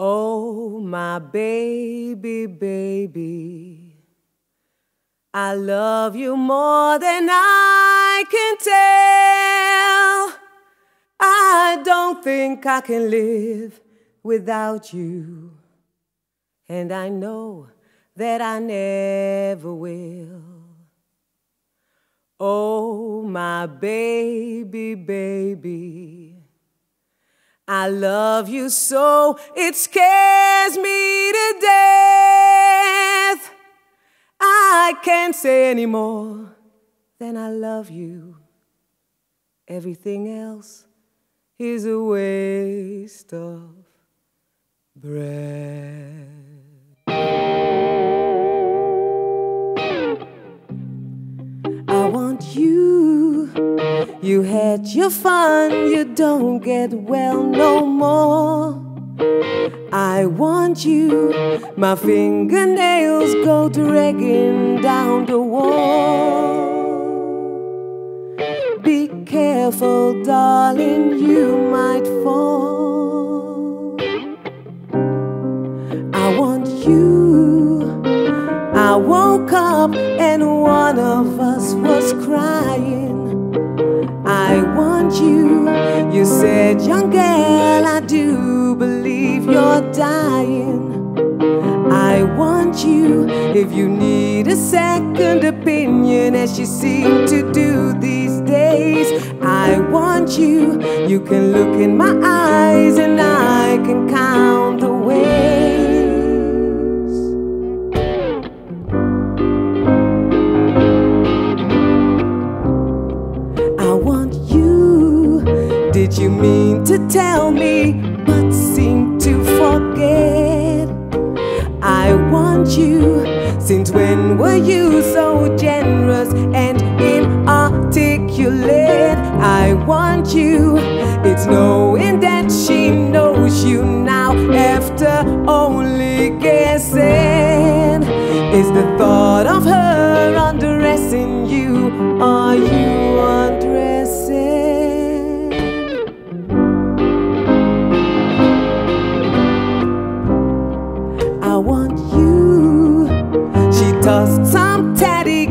Oh, my baby, baby. I love you more than I can tell. I don't think I can live without you. And I know that I never will. Oh, my baby, baby. I love you so it scares me to death. I can't say any more than I love you. Everything else is a waste of breath. I want you. You had your fun, you don't get well no more. I want you. My fingernails go dragging down the wall. Be careful, darling, you might fall. I want you. I woke up and one of us said, young girl, I do believe you're dying. I want you if you need a second opinion, as you seem to do these days. I want you. You can look in my eyes and I can count Did you mean to tell me, but seem to forget? I want you. Since when were you so generous and inarticulate? I want you. It's knowing that she knows you now after only guessing. Is the thought of her undressing want you. She tossed some tatty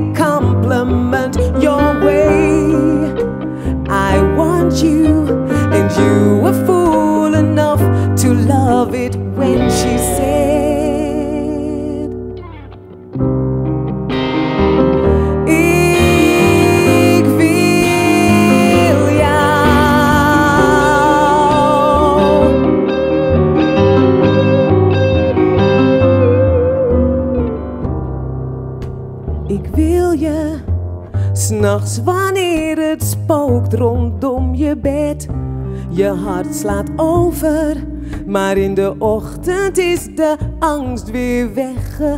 s'nachts wanneer het spookt rondom je bed. Je hart slaat over, maar in de ochtend is de angst weer weggeëpt.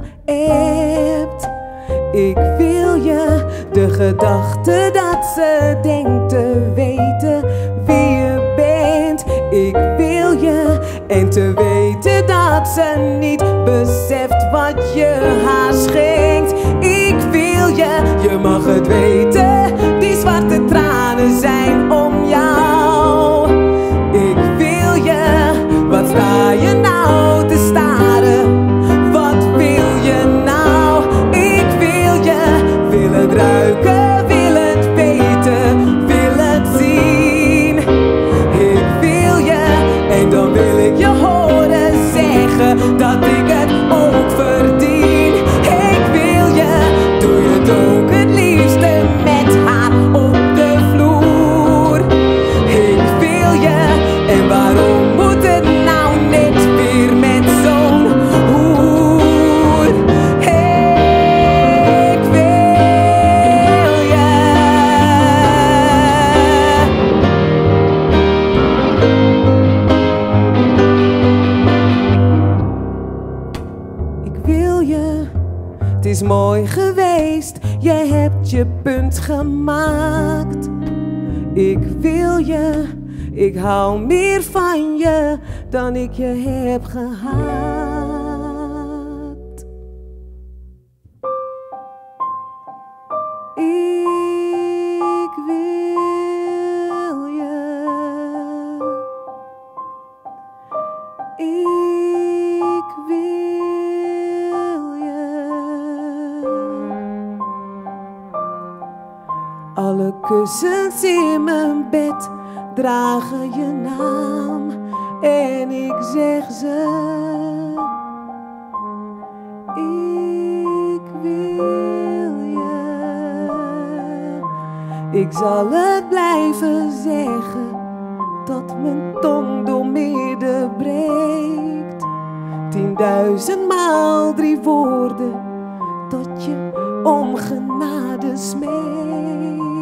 Ik wil je, de gedachte dat ze denkt te weten wie je bent. Ik wil je, en te weten dat ze niet beseft wat je haar schenkt. Je, mag het weten, die zwarte tranen mooi geweest, je hebt je punt gemaakt. Ik wil je, ik hou meer van je dan ik je heb gehaat. Kussens in mijn bed dragen je naam en ik zeg ze. Ik wil je. Ik zal het blijven zeggen tot mijn tong door midden breekt. Tienduizendmaal drie woorden tot je om genade smeekt.